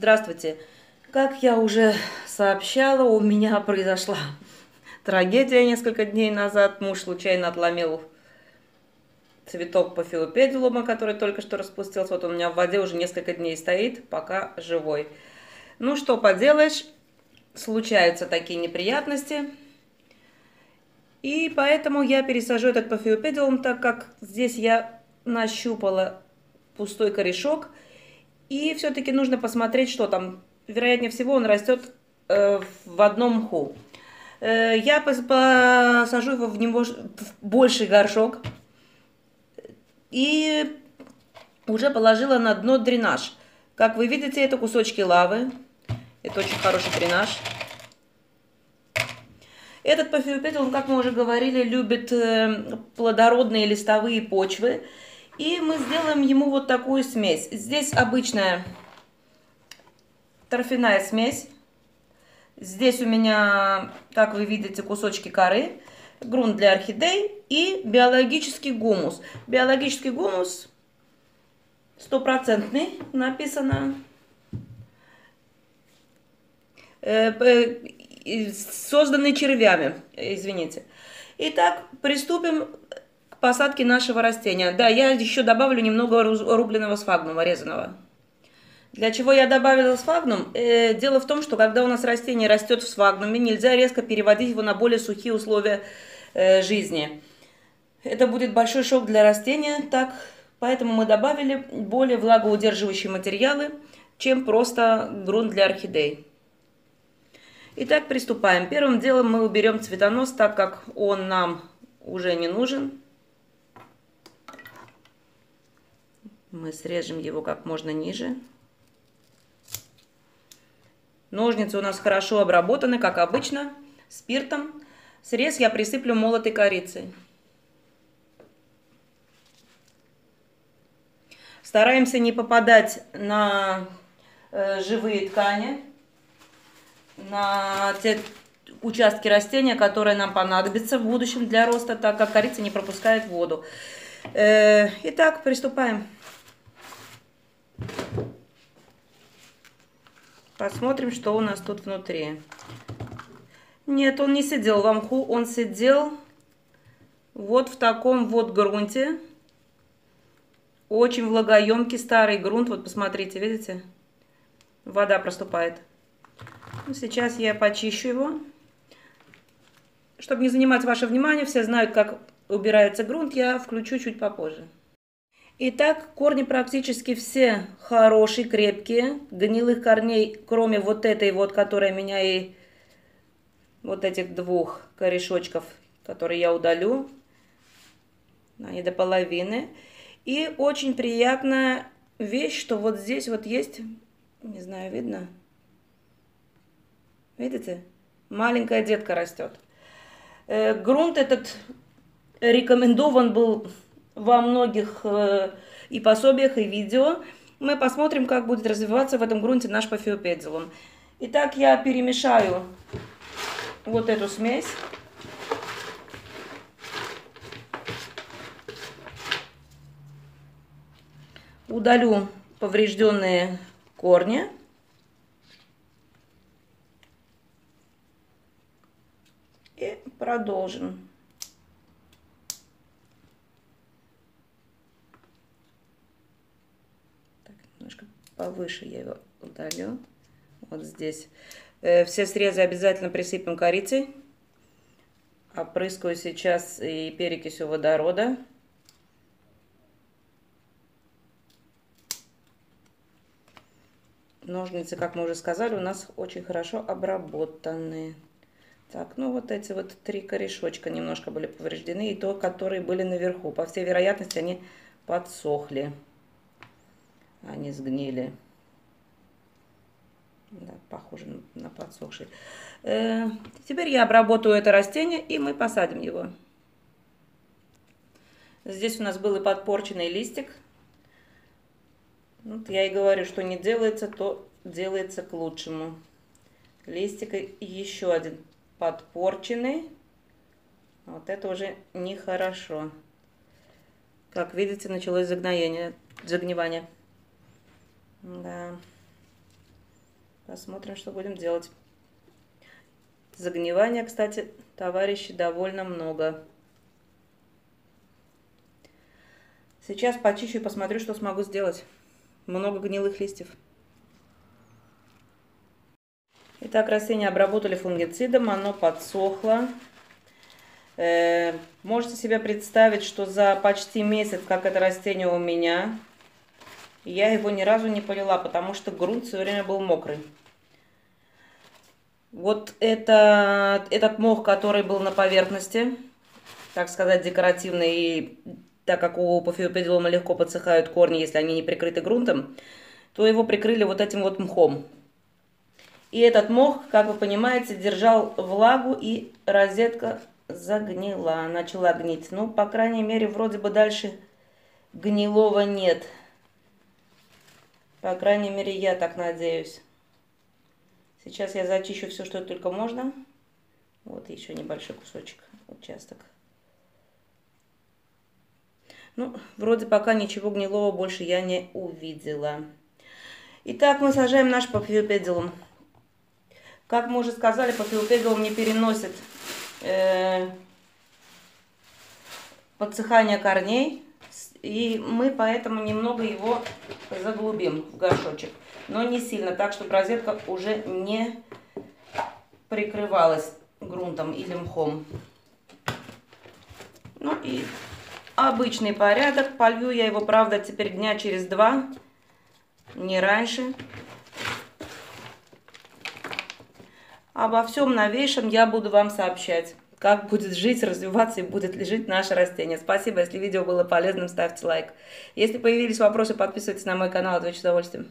Здравствуйте. Как я уже сообщала, у меня произошла трагедия несколько дней назад. Муж случайно отломил цветок по филопедилума, который только что распустился. Вот он у меня в воде уже несколько дней стоит, пока живой. Ну, что поделаешь, случаются такие неприятности. И поэтому я пересажу этот пафиопедилум, так как здесь я нащупала пустой корешок. И все-таки нужно посмотреть, что там. Вероятнее всего, он растет э, в одном мху. Э, я посажу его в него в больший горшок. И уже положила на дно дренаж. Как вы видите, это кусочки лавы. Это очень хороший дренаж. Этот пафиопетил, как мы уже говорили, любит э, плодородные листовые почвы. И мы сделаем ему вот такую смесь. Здесь обычная торфяная смесь. Здесь у меня, как вы видите, кусочки коры, грунт для орхидей и биологический гумус. Биологический гумус стопроцентный написано. Э, созданный червями, извините. Итак, приступим к посадке нашего растения. Да, я еще добавлю немного рубленого сфагнума, резаного. Для чего я добавила сфагнум? Э, дело в том, что когда у нас растение растет в сфагнуме, нельзя резко переводить его на более сухие условия э, жизни. Это будет большой шок для растения, так, поэтому мы добавили более влагоудерживающие материалы, чем просто грунт для орхидей. Итак, приступаем. Первым делом мы уберем цветонос, так как он нам уже не нужен. Мы срежем его как можно ниже. Ножницы у нас хорошо обработаны, как обычно, спиртом. Срез я присыплю молотой корицей. Стараемся не попадать на э, живые ткани на те участки растения, которые нам понадобятся в будущем для роста, так как корица не пропускает воду. Э, итак, приступаем. Посмотрим, что у нас тут внутри. Нет, он не сидел в мху, он сидел вот в таком вот грунте. Очень влагоемкий старый грунт. Вот посмотрите, видите? Вода проступает. Ну, сейчас я почищу его. Чтобы не занимать ваше внимание, все знают, как убирается грунт, я включу чуть попозже. Итак, корни практически все хорошие, крепкие. Гнилых корней, кроме вот этой вот, которая меня и вот этих двух корешочков, которые я удалю. Они до половины. И очень приятная вещь, что вот здесь вот есть, не знаю, видно, Видите? Маленькая детка растет. Э, грунт этот рекомендован был во многих э, и пособиях, и видео. Мы посмотрим, как будет развиваться в этом грунте наш пафиопедилум. Итак, я перемешаю вот эту смесь. Удалю поврежденные корни. продолжим. Так, немножко повыше я его удалю. Вот здесь. Э, все срезы обязательно присыпем корицей. Опрыскаю сейчас и перекисью водорода. Ножницы, как мы уже сказали, у нас очень хорошо обработаны. Так, ну вот эти вот три корешочка немножко были повреждены, и то, которые были наверху. По всей вероятности, они подсохли. Они сгнили. Да, похоже на подсохший. Э, теперь я обработаю это растение, и мы посадим его. Здесь у нас был и подпорченный листик. Вот я и говорю, что не делается, то делается к лучшему. Листик еще один подпорчены. Вот это уже нехорошо. Как видите, началось загноение, загнивание. Да. Посмотрим, что будем делать. Загнивания, кстати, товарищи, довольно много. Сейчас почищу и посмотрю, что смогу сделать. Много гнилых листьев. Итак, растение обработали фунгицидом, оно подсохло. Э, можете себе представить, что за почти месяц, как это растение у меня, я его ни разу не полила, потому что грунт все время был мокрый. Вот это, этот мох, который был на поверхности, так сказать, декоративный, и так как у пафиопедилума легко подсыхают корни, если они не прикрыты грунтом, то его прикрыли вот этим вот мхом. И этот мох, как вы понимаете, держал влагу, и розетка загнила, начала гнить. Ну, по крайней мере, вроде бы дальше гнилого нет. По крайней мере, я так надеюсь. Сейчас я зачищу все, что только можно. Вот еще небольшой кусочек, участок. Ну, вроде пока ничего гнилого больше я не увидела. Итак, мы сажаем наш папиопедилум. Как мы уже сказали, папилопегал не переносит э, подсыхание корней. И мы поэтому немного его заглубим в горшочек. Но не сильно, так, чтобы розетка уже не прикрывалась грунтом или мхом. Ну и обычный порядок. Полью я его, правда, теперь дня через два, не раньше. Обо всем новейшем я буду вам сообщать, как будет жить, развиваться и будет ли жить наше растение. Спасибо, если видео было полезным, ставьте лайк. Если появились вопросы, подписывайтесь на мой канал, отвечу с удовольствием.